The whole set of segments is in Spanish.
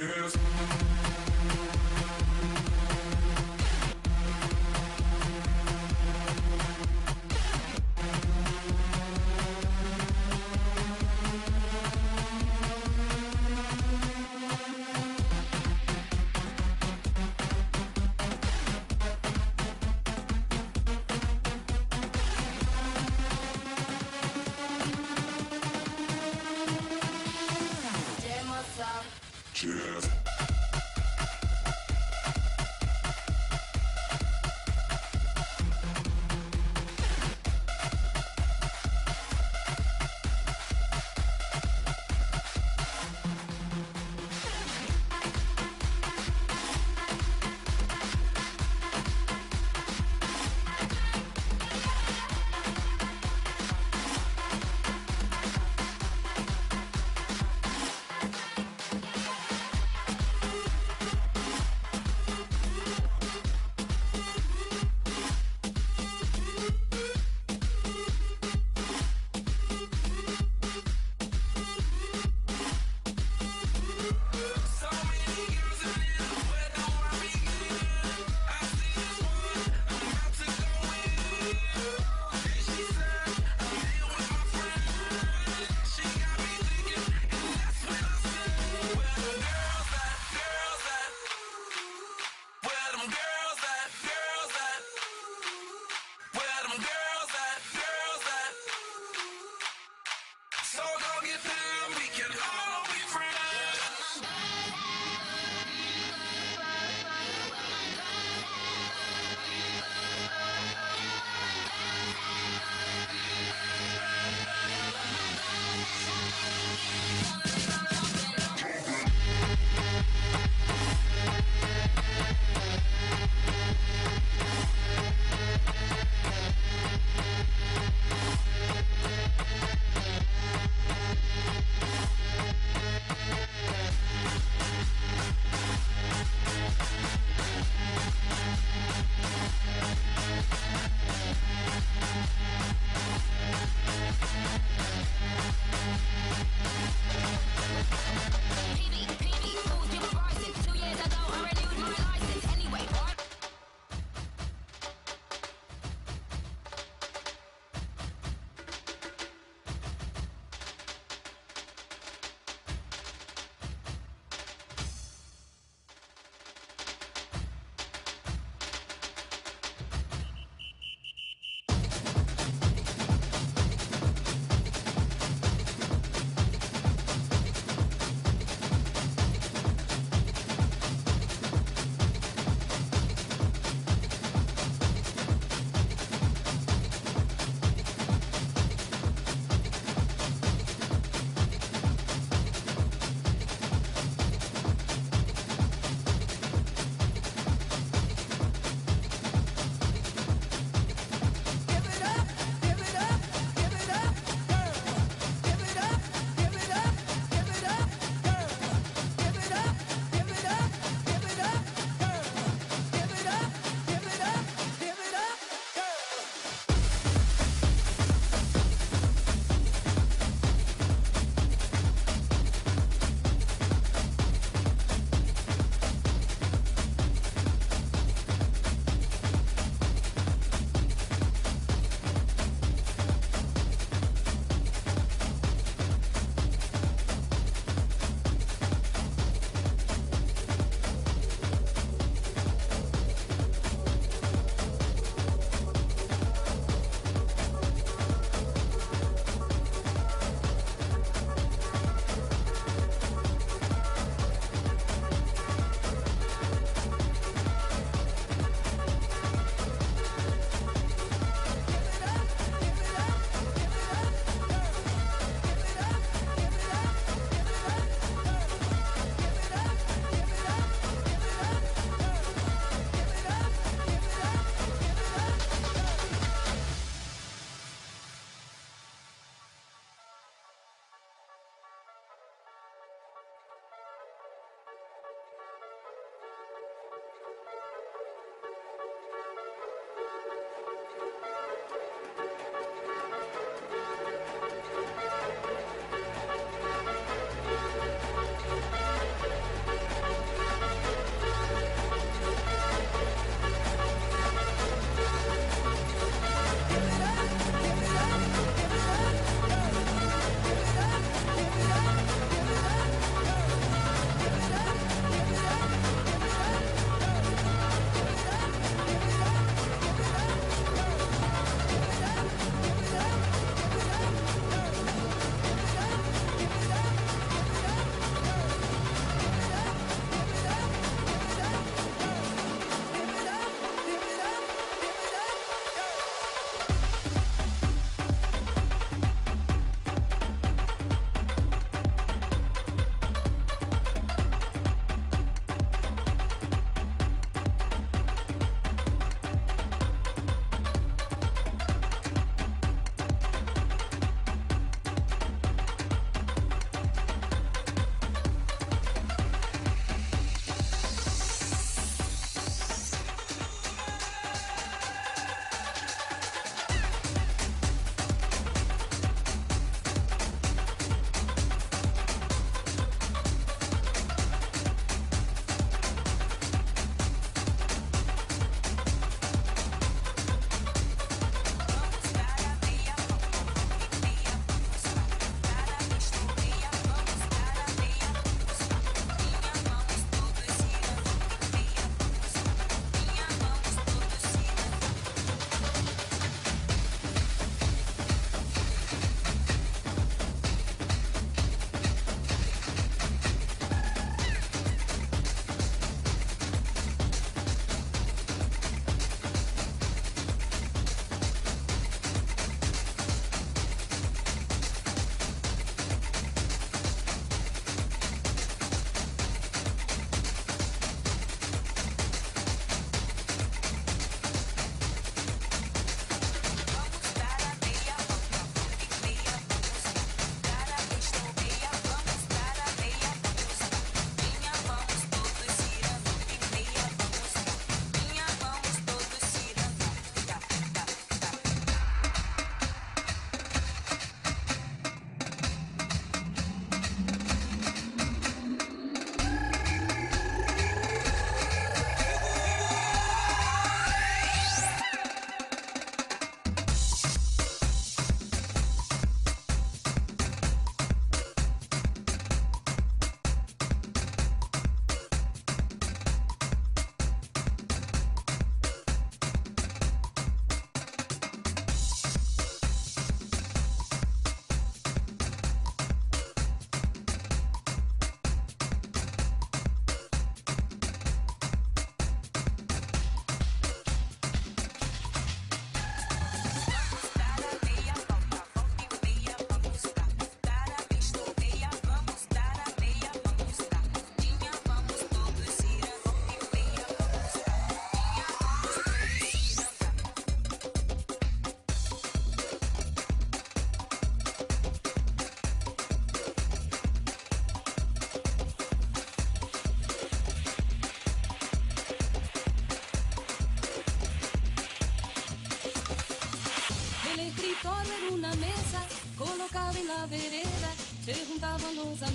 girls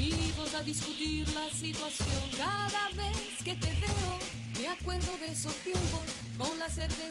amigos a discutir la situación. Cada vez que te veo, me acuerdo de esos tiempos con la cerveza